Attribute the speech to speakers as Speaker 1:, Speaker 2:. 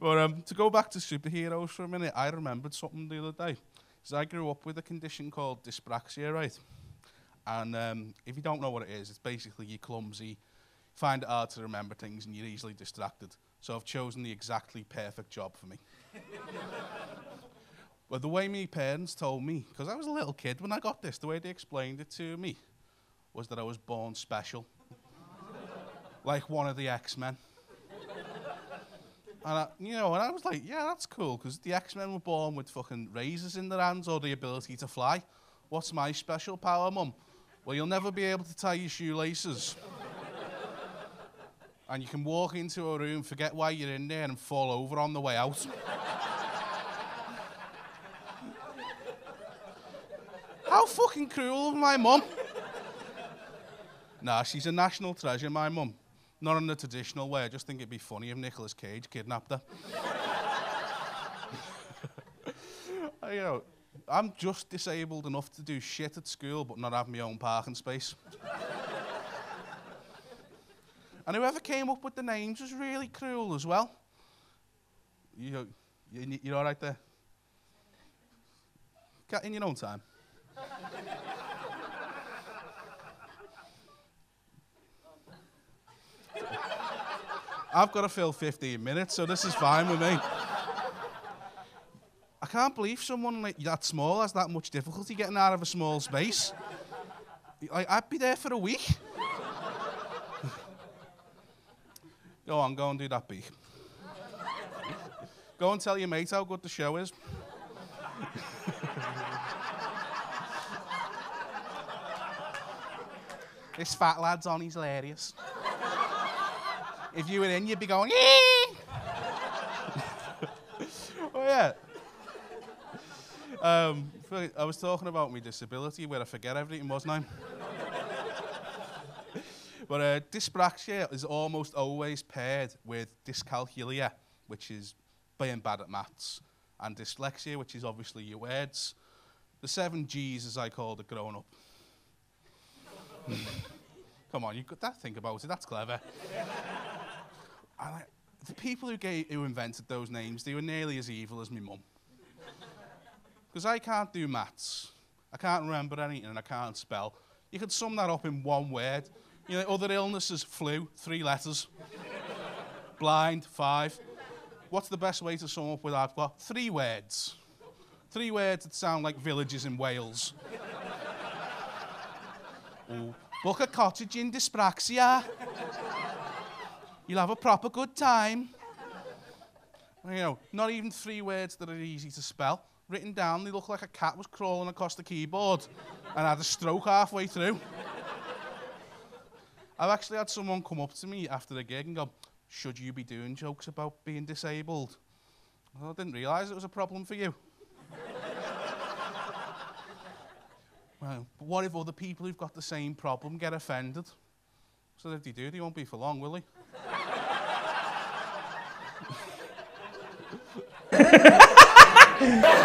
Speaker 1: but um, to go back to superheroes for a minute, I remembered something the other day. So I grew up with a condition called dyspraxia, right? And um, if you don't know what it is, it's basically you're clumsy, find it hard to remember things, and you're easily distracted. So I've chosen the exactly perfect job for me. but the way my parents told me, because I was a little kid when I got this, the way they explained it to me was that I was born special. like one of the X-Men. And I, you know, and I was like, yeah, that's cool, because the X-Men were born with fucking razors in their hands or the ability to fly. What's my special power, mum? Well, you'll never be able to tie your shoelaces. and you can walk into a room, forget why you're in there, and fall over on the way out. How fucking cruel of my mum. nah, she's a national treasure, my mum. Not in the traditional way. I just think it'd be funny if Nicolas Cage kidnapped her. you know, I'm just disabled enough to do shit at school, but not have my own parking space. and whoever came up with the names was really cruel as well. You, you, you're all right there? In your own time. I've got to fill 15 minutes, so this is fine with me. I can't believe someone like that small has that much difficulty getting out of a small space. I, I'd be there for a week. go on, go and do that beak. go and tell your mate how good the show is. this fat lad's on, he's hilarious if you were in, you'd be going, oh, yeah. Um, I was talking about my disability where I forget everything, wasn't I? but uh, dyspraxia is almost always paired with dyscalculia, which is being bad at maths, and dyslexia, which is obviously your words. The seven G's, as I called it growing up. Come on, you got that. Think about it. That's clever. I, the people who, gave, who invented those names, they were nearly as evil as my mum. Because I can't do maths. I can't remember anything and I can't spell. You could sum that up in one word. You know, other illnesses, flu, three letters. Blind, five. What's the best way to sum up with that? Well, three words. Three words that sound like villages in Wales. Ooh. Book a cottage in dyspraxia. You'll have a proper good time. You know, not even three words that are easy to spell. Written down, they look like a cat was crawling across the keyboard and had a stroke halfway through. I've actually had someone come up to me after the gig and go, should you be doing jokes about being disabled? Well, I didn't realise it was a problem for you. well, what if other people who've got the same problem get offended? So if they do, they won't be for long, will they? Ha